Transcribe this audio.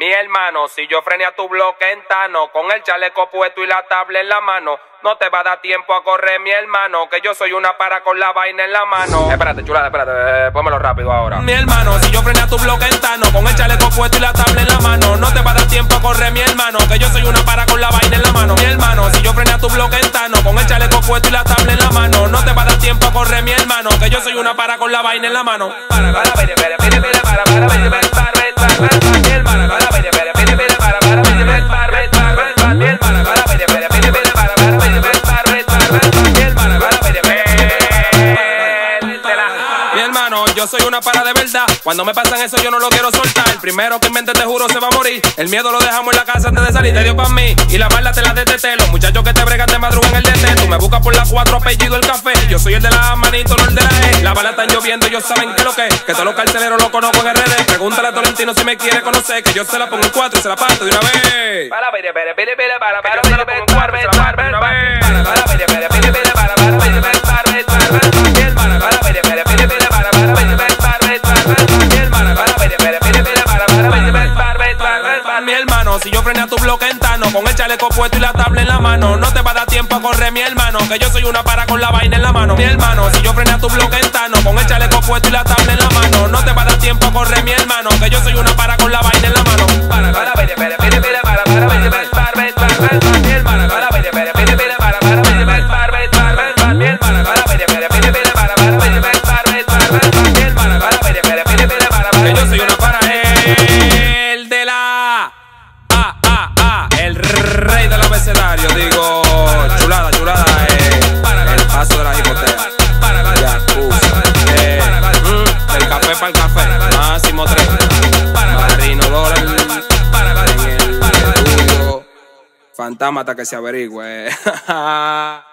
Mi hermano, si yo frene a tu bloque en Tano, con el chaleco puesto y la tabla en la mano, no te va a dar tiempo a correr, mi hermano, que yo soy una para con la vaina en la mano. Espérate, chulada, espérate, eh, pónmelo rápido ahora. Mi hermano, si yo frene a tu bloque en Tano, con el chaleco puesto y la tabla en la mano, no te va a dar tiempo a correr, mi hermano, que yo soy una para con la vaina en la mano. Mi hermano, si yo frene a tu bloque en Tano, con el chaleco puesto y la tabla en la mano, no te va a dar tiempo a correr, mi hermano, que yo soy una para con la vaina en la mano. Para, para, para, para, para, para, para, para, para, para, para, yo soy una para de verdad. Cuando me pasan eso, yo no lo quiero soltar. El primero que invente, te juro, se va a morir. El miedo lo dejamos en la casa antes de salir. Te dio para mí y la mala te la DTT. Los muchachos que te bregan de madrugada en el DT. Tú me buscas por las cuatro apellido el café. Yo soy el de la manito, no el de la E. La bala están lloviendo, ellos saben que lo que es. Que todos los carceleros lo conozco en RD. Pregúntale a Tolentino si me quiere conocer. Que yo se la pongo en cuatro y se la parto de una vez. Para, para, para, para, para, para, para, para, para, para, para, para, mi hermano. Si yo frene a tu bloque en tano, con el chaleco puesto y la tabla en la mano, no te va a dar tiempo a correr, mi hermano. Que yo soy una para con la vaina en la mano, mi hermano. Si yo frene a tu bloque en tano, con el chaleco puesto y la tabla en la mano, no te va a dar tiempo a correr, mi hermano. Que yo soy una para con la vaina en la mano. Para, para, para, para, para, del abecedario, digo, chulada, chulada, eh, el paso de la hipoteca, eh, mm, el café para el café, máximo tres, marino dólar, en el estudio, fantasma hasta que se averigüe.